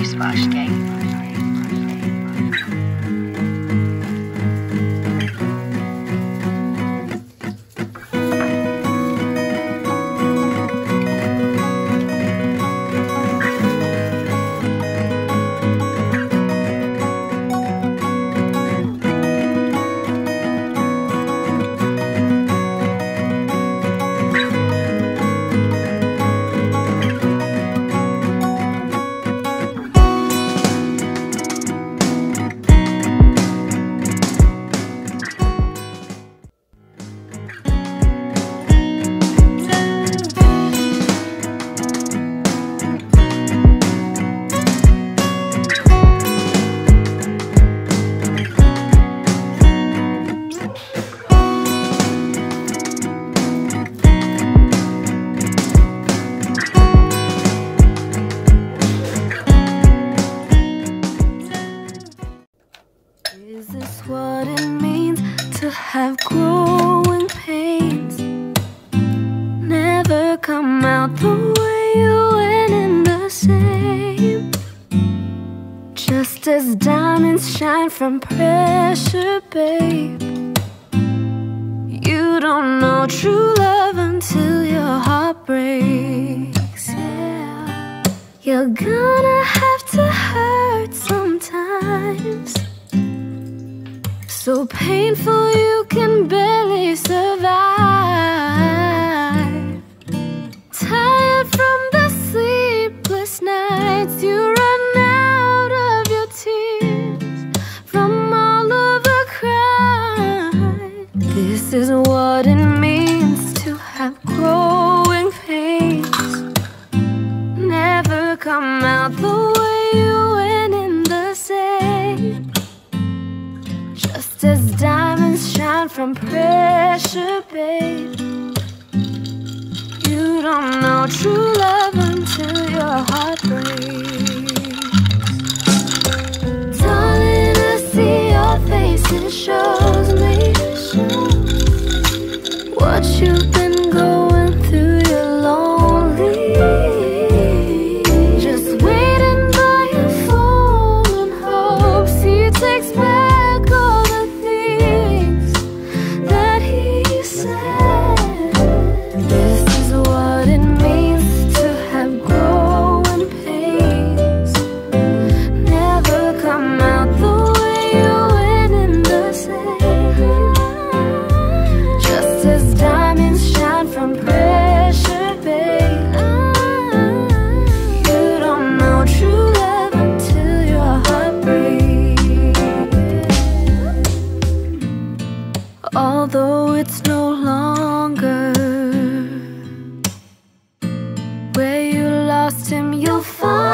again. Are have growing pains. Never come out the way you went in the same. Just as diamonds shine from pressure, babe. You don't know true love until your heart breaks, yeah. You're gonna have to hurt sometimes so painful you can barely survive. Tired from the sleepless nights You run out of your tears From all of the crying This is what it just as diamonds shine from pressure, babe. You don't know true love until your heart breaks Although it's no longer Where you lost him, you'll find